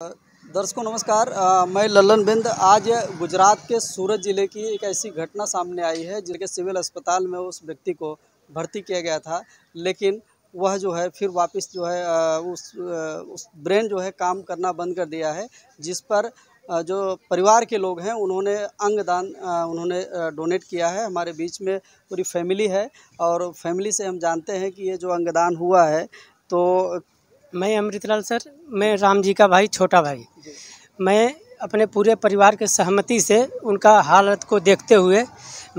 दर्शकों नमस्कार। आ, मैं लल्लन बिंद। आज गुजरात के सूरत ज़िले की एक ऐसी घटना सामने आई है जिनके सिविल अस्पताल में उस व्यक्ति को भर्ती किया गया था। लेकिन वह जो है फिर वापस जो है उस उस ब्रेन जो है काम करना बंद कर दिया है जिस पर जो परिवार के लोग हैं उन्होंने अंगदान उन्होंने डोनेट किया है। हमारे बीच में पूरी फैमिली है और फैमिली से हम जानते हैं कि ये जो अंगदान हुआ है तो मैं अमृतलाल सर मैं राम जी का भाई छोटा भाई। मैं अपने पूरे परिवार के सहमति से उनका हालत को देखते हुए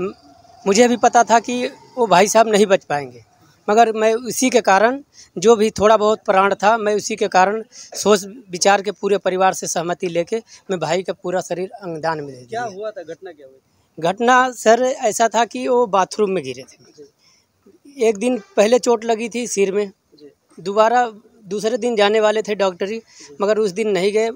मुझे भी पता था कि वो भाई साहब नहीं बच पाएँगे। मगर मैं उसी के कारण जो भी थोड़ा बहुत प्राण था मैं उसी के कारण सोच विचार के पूरे परिवार से सहमति लेके मैं भाई का पूरा शरीर अंगदान में दे क्या हुआ था? घटना क्या हुई घटना सर ऐसा था कि वो बाथरूम में गिरे थे। एक दिन पहले चोट लगी थी सिर में। दोबारा दूसरे दिन जाने वाले थे डॉक्टरी मगर उस दिन नहीं गए।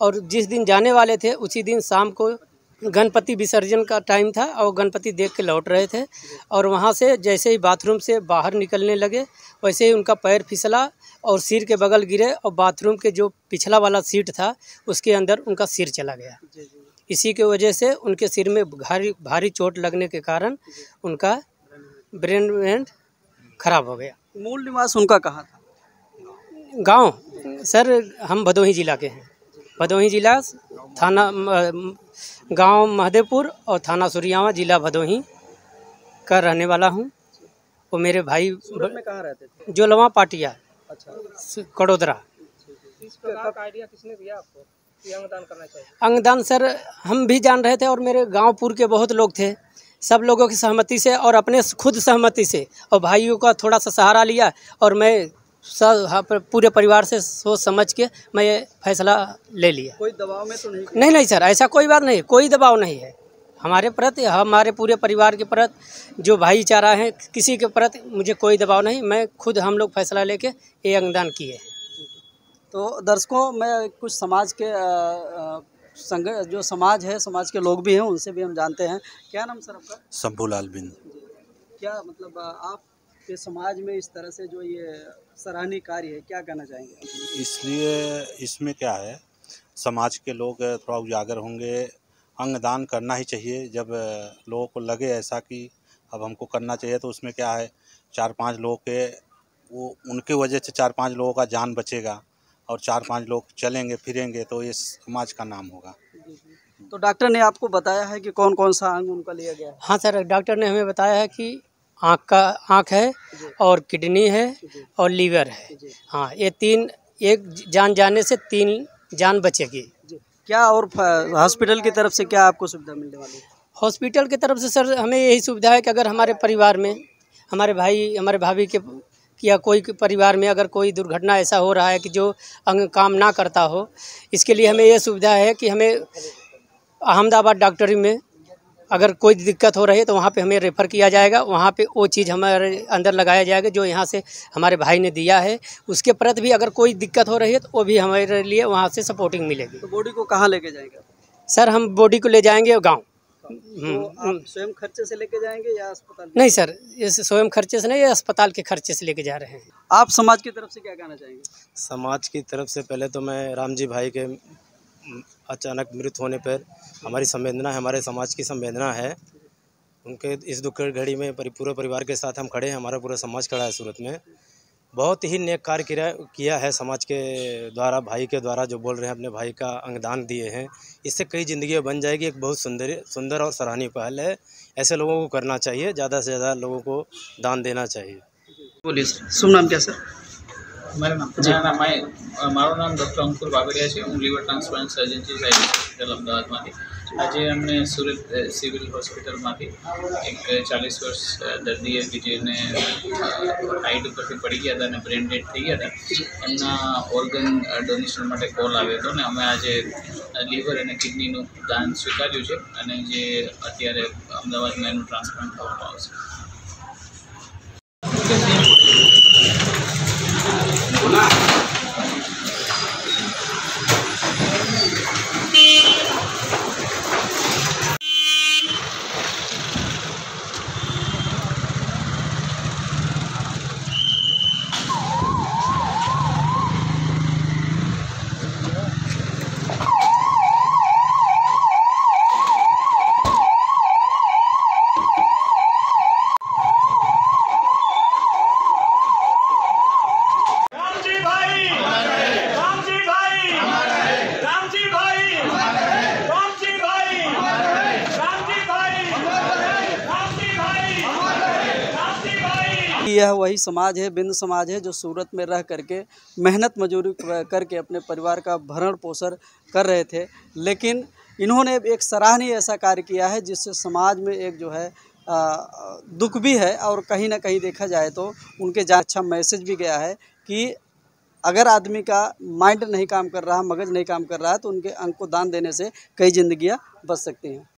और जिस दिन जाने वाले थे उसी दिन शाम को गणपति विसर्जन का टाइम था और गणपति देख के लौट रहे थे और वहाँ से जैसे ही बाथरूम से बाहर निकलने लगे वैसे ही उनका पैर फिसला और सिर के बगल गिरे और बाथरूम के जो पिछला वाला सीट था उसके अंदर उनका सिर चला गया। इसी के वजह से उनके सिर में भारी भारी चोट लगने के कारण उनका ब्रेन खराब हो गया। मूल निवास उनका कहाँ था? गाँव। सर हम भदोही जिला के हैं। भदोही जिला थाना गाँव महदेवपुर और थाना सुरियावा जिला भदोही का रहने वाला हूँ। वो मेरे भाई में कहाँ रहते थे? जोलवा पाटिया अच्छा। कड़ोदरा। आइडिया किसने दिया आपको अंगदान करना चाहिए? अंगदान सर हम भी जान रहे थे और मेरे गांवपुर के बहुत लोग थे। सब लोगों की सहमति से और अपने खुद सहमति से और भाइयों का थोड़ा सा सहारा लिया और मैं सब हाँ, पर- पूरे परिवार से सोच समझ के मैं ये फैसला ले लिया। कोई दबाव में तो नहीं नहीं नहीं सर ऐसा कोई बात नहीं कोई दबाव नहीं है। हमारे प्रति हमारे पूरे परिवार के प्रति जो भाईचारा है किसी के प्रति मुझे कोई दबाव नहीं मैं खुद हम लोग फैसला लेके ये अंगदान किए हैं। तो दर्शकों मैं कुछ समाज के संग जो समाज है समाज के लोग भी हैं उनसे भी हम जानते हैं। क्या नाम सर आपका? शंभूलाल बिंद। क्या मतलब अ, आपके समाज में इस तरह से जो ये सराहनीय कार्य है क्या कहना चाहेंगे? इसलिए इसमें क्या है समाज के लोग थोड़ा उजागर होंगे अंगदान करना ही चाहिए। जब लोगों को लगे ऐसा कि अब हमको करना चाहिए तो उसमें क्या है चार पाँच लोगों के वो उनके वजह से चार पाँच लोगों का जान बचेगा और चार पाँच लोग चलेंगे फिरेंगे तो ये समाज का नाम होगा। तो डॉक्टर ने आपको बताया है कि कौन कौन सा अंग उनका लिया गया हाँ सर डॉक्टर ने हमें बताया है कि आँख का आँख है और किडनी है और लीवर है। हाँ ये तीन एक जान जाने से तीन जान बचेगी। क्या और हॉस्पिटल की तरफ़ से क्या आपको सुविधा मिलने वाली है? हॉस्पिटल की तरफ़ से सर हमें यही सुविधा है कि अगर हमारे परिवार में हमारे भाई हमारे भाभी के या कोई परिवार में अगर कोई दुर्घटना ऐसा हो रहा है कि जो अंग काम ना करता हो इसके लिए हमें यह सुविधा है कि हमें अहमदाबाद डॉक्टरी में अगर कोई दिक्कत हो रही है तो वहाँ पे हमें रेफ़र किया जाएगा। वहाँ पे वो चीज़ हमारे अंदर लगाया जाएगा जो यहाँ से हमारे भाई ने दिया है। उसके प्रति भी अगर कोई दिक्कत हो रही है तो वो भी हमारे लिए वहाँ से सपोर्टिंग मिलेगी। तो बॉडी को कहाँ लेके जाएँगे सर हम बॉडी को ले जाएँगे गाँव। तो स्वयं खर्चे से लेके जाएँगे या अस्पताल नहीं सर इस स्वयं खर्चे से नहीं ये अस्पताल के खर्चे से लेके जा रहे हैं। आप समाज की तरफ़ से क्या कहना चाहेंगे? समाज की तरफ़ से पहले तो मैं राम जी भाई के अचानक मृत होने पर हमारी संवेदना है, हमारे समाज की संवेदना है। उनके इस दुख घड़ी में पूरे परिवार के साथ हम खड़े हैं, हमारा पूरा समाज खड़ा है सूरत में। बहुत ही नेक कार्य किया है समाज के द्वारा, भाई के द्वारा जो बोल रहे हैं, अपने भाई का अंगदान दिए हैं। इससे कई ज़िंदगी बन जाएगी, एक बहुत सुंदर सुंदर और सराहनीय पहल है। ऐसे लोगों को करना चाहिए, ज़्यादा से ज़्यादा लोगों को दान देना चाहिए। बोलिए सर शुभ नाम क्या, सर? મારું નામ મારા નામ માય- મારું નામ ડૉક્ટર અંકુર બાબરિયા છે. હું લીવર ટ્રાન્સપ્લાન્ટ સર્જનથી સાહેબ હોસ્પિટલ અમદાવાદમાંથી. આજે અમને સુરત સિવિલ હોસ્પિટલમાંથી એક ચાલીસ વર્ષ દર્દીએ કે જેને હાઇટ ઉપરથી પડી ગયા હતા અને બ્રેન ડેડ થઈ ગયા હતા એમના ઓર્ગન ડોનેશન માટે કોલ આવ્યો હતો ને અમે આજે લીવર અને કિડનીનું દાન સ્વીકાર્યું છે અને જે અત્યારે અમદાવાદમાં એનું ટ્રાન્સપ્લાન્ટ થવામાં આવશે. यह वही समाज है, बिंद समाज है, जो सूरत में रह करके, मेहनत मजदूरी करके अपने परिवार का भरण पोषण कर रहे थे। लेकिन इन्होंने एक सराहनीय ऐसा कार्य किया है, जिससे समाज में एक जो है दुख भी है और कहीं ना कहीं देखा जाए तो उनके जहाँ अच्छा मैसेज भी गया है कि अगर आदमी का माइंड नहीं काम कर रहा, मगज नहीं काम कर रहा तो उनके अंग को दान देने से कई ज़िंदगियाँ बच सकती हैं।